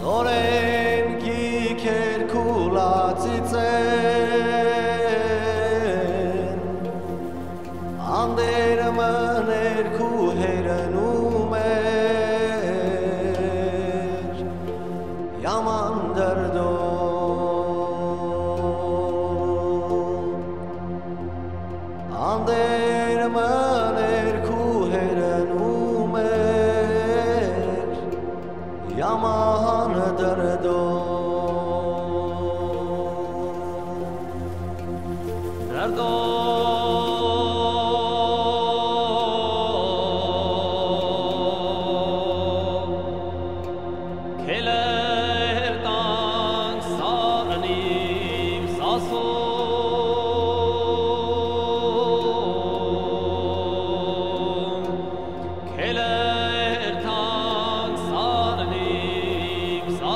ծորեն գիքեր կուլացից է Ander maner kuheren umer Yamahan derdon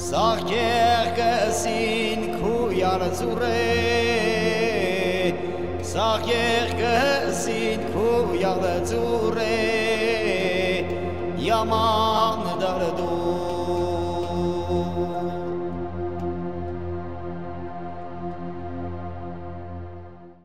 Սաղկեղ կսին կույար ծուրե, Սաղկեղ կսին կույար ծուրե, Yaman dardun